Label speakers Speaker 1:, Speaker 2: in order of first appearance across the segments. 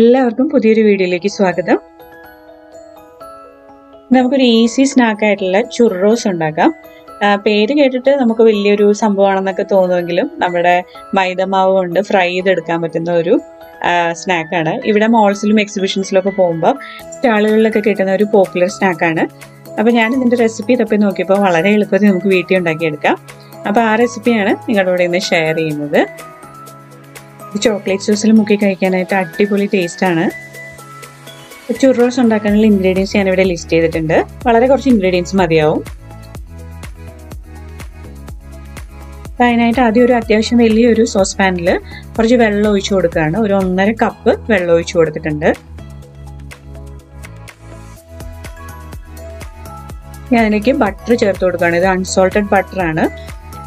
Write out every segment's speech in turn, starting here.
Speaker 1: എല്ലാവർക്കും പുതിയൊരു വീഡിയോയിലേക്ക് സ്വാഗതം. നമുക്കൊരു ഈസി സ്നാക്ക് ആയിട്ടുള്ള ചുറോസ് ഉണ്ടാക്കാം. പേര് കേട്ടിട്ട് നമുക്ക് വലിയൊരു സംഭവമാണെന്നൊക്കെ തോന്നുമെങ്കിലും നമ്മുടെ മൈദമാവ് കൊണ്ട് ഫ്രൈ ചെയ്തെടുക്കാൻ പറ്റുന്ന ഒരു സ്നാക്കാണ് ഇവിടെ മോൾസിലും എക്സിബിഷൻസിലൊക്കെ പോകുമ്പോൾ സ്റ്റാളുകളിലൊക്കെ കിട്ടുന്ന ഒരു പോപ്പുലർ സ്നാക്കാണ് അപ്പോൾ ഞാൻ ഇതിന്റെ റെസിപ്പി തപ്പി നോക്കിയപ്പോൾ വളരെ എളുപ്പത്തിൽ നമുക്ക് വീട്ടിൽ ഉണ്ടാക്കിയെടുക്കാം. അപ്പോൾ ആ റെസിപ്പിയാണ് നിങ്ങളുടെ ഇന്ന് ഷെയർ ചെയ്യുന്നത്. ചോക്ലേറ്റ് സോസിൽ മുക്കി കഴിക്കാനായിട്ട് അടിപൊളി ടേസ്റ്റാണ് ചുറോസ് ഉണ്ടാക്കാനുള്ള ഇൻഗ്രീഡിയൻസ് ഞാനിവിടെ ലിസ്റ്റ് ചെയ്തിട്ടുണ്ട്. വളരെ കുറച്ച് ഇൻഗ്രീഡിയൻസ് മതിയാവും. അതിനായിട്ട് ആദ്യം ഒരു അത്യാവശ്യം വലിയൊരു സോസ് പാനിൽ കുറച്ച് വെള്ളം ഒഴിച്ചു കൊടുക്കുകയാണ്. ഒരു ഒന്നര കപ്പ് വെള്ളം ഒഴിച്ചു കൊടുത്തിട്ടുണ്ട്. ഞാൻ അതിലേക്ക് ബട്ടർ ചേർത്ത് കൊടുക്കുകയാണ്. ഇത് അൺസോൾട്ടഡ് ബട്ടറാണ്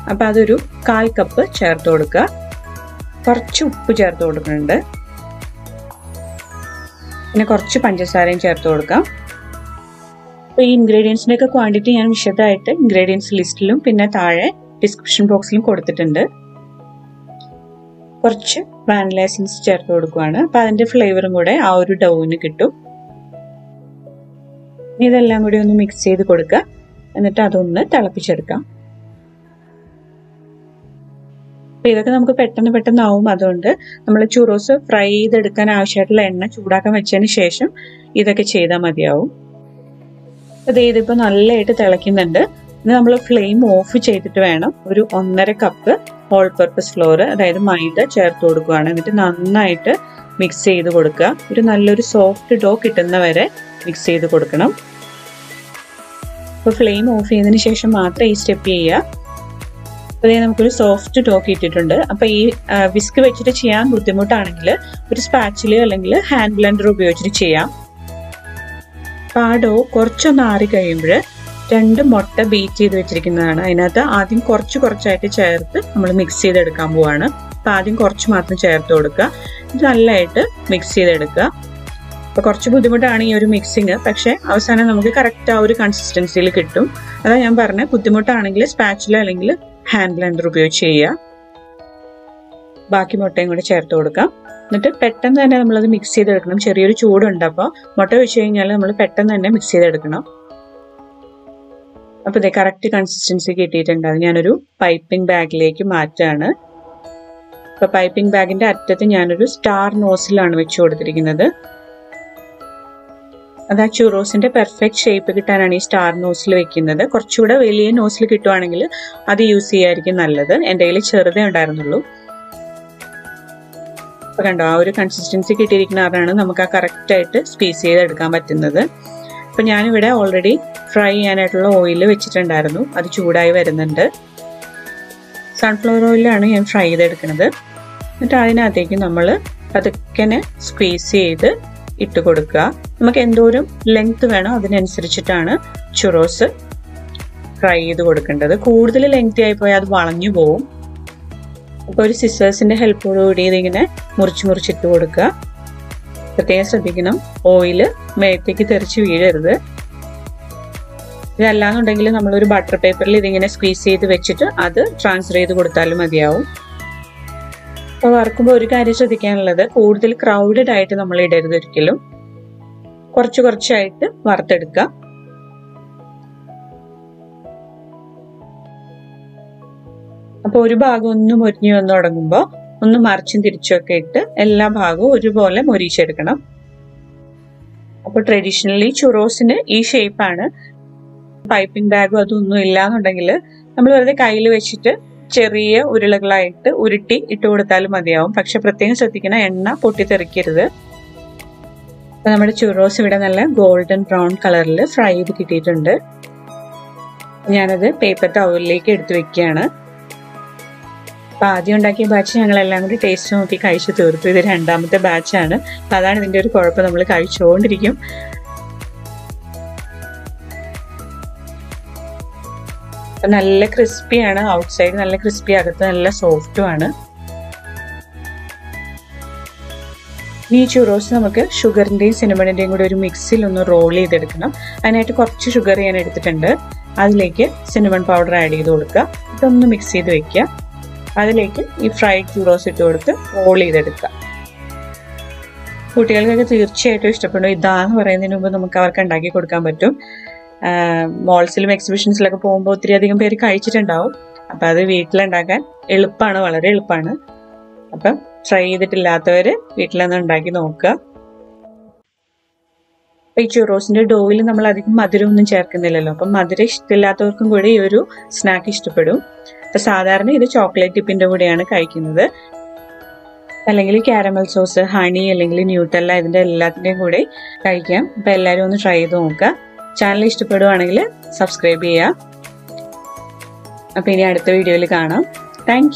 Speaker 1: അപ്പം അതൊരു കാൽ കപ്പ് ചേർത്ത് കൊടുക്കുക. കുറച്ച് ഉപ്പ് ചേർത്ത് കൊടുക്കുന്നുണ്ട്. പിന്നെ കുറച്ച് പഞ്ചസാരയും ചേർത്ത് കൊടുക്കാം. അപ്പോൾ ഈ ഇൻഗ്രീഡിയൻസിന്റെ ഒക്കെ ക്വാണ്ടിറ്റി ഞാൻ വിശദമായിട്ട് ഇൻഗ്രീഡിയൻസ് ലിസ്റ്റിലും പിന്നെ താഴെ ഡിസ്ക്രിപ്ഷൻ ബോക്സിലും കൊടുത്തിട്ടുണ്ട്. കുറച്ച് വാനില എസൻസ് ചേർത്ത് കൊടുക്കുവാണ്. അപ്പോൾ അതിന്റെ ഫ്ലേവറും കൂടെ ആ ഒരു ഡൗവിന് കിട്ടും. ഇതെല്ലാം കൂടി ഒന്ന് മിക്സ് ചെയ്ത് കൊടുക്കുക. എന്നിട്ട് അതൊന്ന് തിളപ്പിച്ചെടുക്കാം. അപ്പോൾ ഇതൊക്കെ നമുക്ക് പെട്ടെന്ന് പെട്ടെന്ന് ആവും. അതുകൊണ്ട് നമ്മൾ ചുറോസ് ഫ്രൈ ചെയ്തെടുക്കാൻ ആവശ്യമായിട്ടുള്ള എണ്ണ ചൂടാക്കാൻ വെച്ചതിന് ശേഷം ഇതൊക്കെ ചെയ്താൽ മതിയാവും. അത് ഇതിപ്പോൾ നല്ലതായിട്ട് തിളയ്ക്കുന്നുണ്ട്. ഇനി നമ്മൾ ഫ്ലെയിം ഓഫ് ചെയ്തിട്ട് വേണം ഒരു ഒന്നര കപ്പ് ഓൾ പർപ്പസ് ഫ്ലോർ അതായത് മൈദ ചേർത്ത് കൊടുക്കുകയാണ് എന്നിട്ട് നന്നായിട്ട് മിക്സ് ചെയ്ത് കൊടുക്കുക. ഒരു നല്ലൊരു സോഫ്റ്റ് ഡോ കിട്ടുന്ന വരെ മിക്സ് ചെയ്ത് കൊടുക്കണം. അപ്പോൾ ഫ്ലെയിം ഓഫ് ചെയ്തതിന് ശേഷം മാത്രം ഈ സ്റ്റെപ്പ് ചെയ്യുക. അപ്പോൾ നമുക്കൊരു സോഫ്റ്റ് ടോക്ക് ഇട്ടിട്ടുണ്ട്. അപ്പോൾ ഈ വിസ്ക് വെച്ചിട്ട് ചെയ്യാൻ ബുദ്ധിമുട്ടാണെങ്കിൽ ഒരു സ്പാച്ചിലോ അല്ലെങ്കിൽ ഹാൻഡ് ബ്ലെൻഡർ ഉപയോഗിച്ചിട്ട് ചെയ്യാം. പാടോ കുറച്ചൊന്ന് ആറി കഴിയുമ്പോൾ രണ്ട് മുട്ട ബീറ്റ് ചെയ്ത് വെച്ചിരിക്കുന്നതാണ്. അതിനകത്ത് ആദ്യം കുറച്ച് കുറച്ചായിട്ട് ചേർത്ത് നമ്മൾ മിക്സ് ചെയ്തെടുക്കാൻ പോവാണ്. അപ്പൊ ആദ്യം കുറച്ച് മാത്രം ചേർത്ത് കൊടുക്കുക. ഇത് നല്ലതായിട്ട് മിക്സ് ചെയ്തെടുക്കുക. അപ്പോൾ കുറച്ച് ബുദ്ധിമുട്ടാണ് ഈ ഒരു മിക്സിങ് പക്ഷേ അവസാനം നമുക്ക് കറക്റ്റ് ആ ഒരു കൺസിസ്റ്റൻസിയിൽ കിട്ടും. അതാ ഞാൻ പറഞ്ഞ ബുദ്ധിമുട്ടാണെങ്കിൽ സ്പാച്ചില അല്ലെങ്കിൽ ഹാൻഡ് ബ്ലെൻഡർ ഉപയോഗിച്ച് ചെയ്യുക. ബാക്കി മുട്ടയും കൂടി ചേർത്ത് കൊടുക്കാം. എന്നിട്ട് പെട്ടെന്ന് തന്നെ നമ്മളത് മിക്സ് ചെയ്തെടുക്കണം. ചെറിയൊരു ചൂടുണ്ട് അപ്പോൾ മുട്ട വെച്ച് കഴിഞ്ഞാൽ നമ്മൾ പെട്ടെന്ന് തന്നെ മിക്സ് ചെയ്തെടുക്കണം. അപ്പോൾ ഇതേ കറക്റ്റ് കൺസിസ്റ്റൻസി കിട്ടിയിട്ടുണ്ട്. അത് ഞാനൊരു പൈപ്പിംഗ് ബാഗിലേക്ക് മാറ്റാണ്. അപ്പോൾ പൈപ്പിംഗ് ബാഗിന്റെ അറ്റത്ത് ഞാനൊരു സ്റ്റാർ നോസിലാണ് വെച്ച് കൊടുത്തിരിക്കുന്നത്. അത് ആ ചുറോസിന്റെ പെർഫെക്റ്റ് ഷേപ്പ് കിട്ടാനാണ് ഈ സ്റ്റാർ നോസിൽ വെക്കുന്നത്. കുറച്ചുകൂടെ വലിയ നോസിൽ കിട്ടുവാണെങ്കിൽ അത് യൂസ് ചെയ്യായിരിക്കും നല്ലത്. എന്റെ കയ്യിൽ ചെറുതേ ഉണ്ടായിരുന്നുള്ളൂ. അപ്പൊ കണ്ടോ ആ ഒരു കൺസിസ്റ്റൻസി കിട്ടിയിരിക്കുന്ന ആരാണ് നമുക്ക് ആ കറക്റ്റ് ആയിട്ട് സ്പീസ് ചെയ്തെടുക്കാൻ പറ്റുന്നത്. അപ്പൊ ഞാനിവിടെ ഓൾറെഡി ഫ്രൈ ചെയ്യാനായിട്ടുള്ള ഓയിൽ വെച്ചിട്ടുണ്ടായിരുന്നു. അത് ചൂടായി വരുന്നുണ്ട്. സൺഫ്ലവർ ഓയിലാണ് ഞാൻ ഫ്രൈ ചെയ്തെടുക്കുന്നത്. എന്നിട്ട് അതിനകത്തേക്ക് നമ്മൾ പതുക്കനെ സ്ക്വീസ് ചെയ്ത് ഇട്ട് കൊടുക്കുക. നമുക്ക് എന്തോരം ലെങ്ത് വേണോ അതിനനുസരിച്ചിട്ടാണ് ചുറോസ് ഫ്രൈ ചെയ്ത് കൊടുക്കേണ്ടത്. കൂടുതൽ ലെങ്തി ആയി പോയാൽ അത് വളഞ്ഞു പോവും. അപ്പോൾ ഒരു സിസേഴ്സിന്റെ ഹെൽപ്പോടുകൂടി ഇതിങ്ങനെ മുറിച്ച് മുറിച്ചിട്ട് കൊടുക്കുക. പ്രത്യേകം ശ്രദ്ധിക്കണം. ഓയിൽ മേത്തേക്ക് തെറിച്ച് വീഴരുത്. ഇതല്ലാന്നുണ്ടെങ്കിൽ നമ്മളൊരു ബട്ടർ പേപ്പറിൽ ഇതിങ്ങനെ സ്ക്വീസ് ചെയ്ത് വെച്ചിട്ട് അത് ട്രാൻസ്ഫർ ചെയ്ത് കൊടുത്താലും മതിയാവും. അപ്പോൾ വറുക്കുമ്പോൾ ഒരു കാര്യം ശ്രദ്ധിക്കാനുള്ളത്. കൂടുതൽ ക്രൗഡഡ് ആയിട്ട് നമ്മൾ ഇടരുത് ഒരിക്കലും. കുറച്ച് കുറച്ചായിട്ട് വറുത്തെടുക്കുക. അപ്പോൾ ഒരു ഭാഗം ഒന്ന് മൊരിഞ്ഞു വന്ന് തുടങ്ങുമ്പോൾ ഒന്ന് മറിച്ചും തിരിച്ചുമൊക്കെ ഇട്ട് എല്ലാ ഭാഗവും ഒരുപോലെ മൊരിച്ചെടുക്കണം. അപ്പോൾ ട്രഡീഷണലി ചുറോസിന് ഈ ഷേപ്പാണ് പൈപ്പിംഗ് ബാഗും അതൊന്നും ഇല്ലാന്നുണ്ടെങ്കിൽ നമ്മൾ വെറുതെ കയ്യിൽ വെച്ചിട്ട് ചെറിയ ഉരുളകളായിട്ട് ഉരുട്ടി ഇട്ട് കൊടുത്താലും മതിയാവും. പക്ഷെ പ്രത്യേകം ശ്രദ്ധിക്കണം എണ്ണ പൊട്ടിത്തെറിക്കരുത്. അപ്പൊ നമ്മുടെ ചുറോസ് ഇവിടെ നല്ല ഗോൾഡൻ ബ്രൗൺ കളറിൽ ഫ്രൈ ചെയ്ത് കിട്ടിയിട്ടുണ്ട്. ഞാനത് പേപ്പർ ടവലിലേക്ക് എടുത്തു വെക്കുകയാണ്. അപ്പൊ ആദ്യം ഉണ്ടാക്കിയ ബാച്ച് ഞങ്ങൾ എല്ലാം കൂടി ടേസ്റ്റ് നോക്കി കഴിച്ചു തീർത്തു. ഇത് രണ്ടാമത്തെ ബാച്ചാണ് അപ്പൊ അതാണ് ഇതിന്റെ ഒരു കുഴപ്പം. നമ്മൾ കഴിച്ചുകൊണ്ടിരിക്കും. നല്ല ക്രിസ്പിയാണ്. ഔട്ട് സൈഡ് നല്ല ക്രിസ്പി അകത്ത് നല്ല സോഫ്റ്റും ആണ്. ഈ ചുറോസ് നമുക്ക് ഷുഗറിന്റെയും സിനിമണിന്റെയും കൂടി ഒരു മിക്സിൽ ഒന്ന് റോൾ ചെയ്തെടുക്കണം. അതിനായിട്ട് കുറച്ച് ഷുഗർ ഞാൻ എടുത്തിട്ടുണ്ട്. അതിലേക്ക് സിനിമൺ പൗഡർ ആഡ് ചെയ്ത് കൊടുക്കുക. ഇതൊന്ന് മിക്സ് ചെയ്ത് വെക്കുക. അതിലേക്ക് ഈ ഫ്രൈഡ് ചുറോസ് ഇട്ട് കൊടുത്ത് റോൾ ചെയ്തെടുക്കുക. കുട്ടികൾക്കൊക്കെ തീർച്ചയായിട്ടും ഇഷ്ടപ്പെടും. ഇതാന്ന് പറയുന്നതിന് മുമ്പ് നമുക്ക് അവർക്ക് ഉണ്ടാക്കി കൊടുക്കാൻ പറ്റും. മോൾസിലും എക്സിബിഷൻസിലൊക്കെ പോകുമ്പോൾ ഒത്തിരി അധികം പേര് കഴിച്ചിട്ടുണ്ടാവും. അപ്പം അത് വീട്ടിലുണ്ടാക്കാൻ എളുപ്പമാണ് വളരെ എളുപ്പമാണ് അപ്പം ട്രൈ ചെയ്തിട്ടില്ലാത്തവർ വീട്ടിലൊന്ന് ഉണ്ടാക്കി നോക്കുക. ഈ ചുറോസിന്റെ ഡോയിൽ നമ്മൾ അധികം മധുരമൊന്നും ചേർക്കുന്നില്ലല്ലോ. അപ്പം മധുരം ഇഷ്ടമില്ലാത്തവർക്കും കൂടി ഈ ഒരു സ്നാക്ക് ഇഷ്ടപ്പെടും. അപ്പം സാധാരണ ഇത് ചോക്ലേറ്റ് ടിപ്പിന്റെ കൂടെയാണ് കഴിക്കുന്നത്. അല്ലെങ്കിൽ കാരമൽ സോസ് ഹണി അല്ലെങ്കിൽ ന്യൂട്ടല്ല ഇതിന്റെ എല്ലാത്തിന്റെയും കൂടെ കഴിക്കാം. അപ്പം എല്ലാവരും ഒന്ന് ട്രൈ ചെയ്ത് നോക്കുക. ചാനൽ ഇഷ്ടപ്പെടുവാണെങ്കിൽ സബ്സ്ക്രൈബ് ചെയ്യുക. അപ്പോൾ ഇനി അടുത്ത വീഡിയോയിൽ കാണാം. താങ്ക്